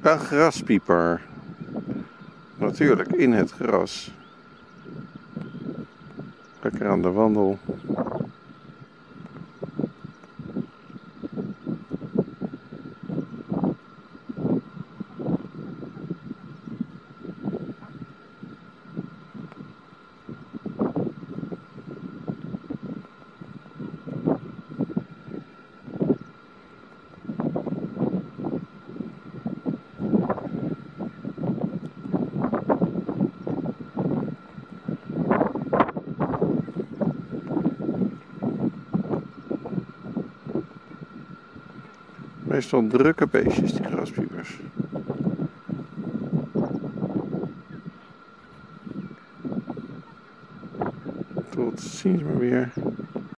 Een graspieper. Natuurlijk, in het gras. Lekker aan de wandel. Meestal drukke beestjes, die graspiepers. Tot ziens maar weer.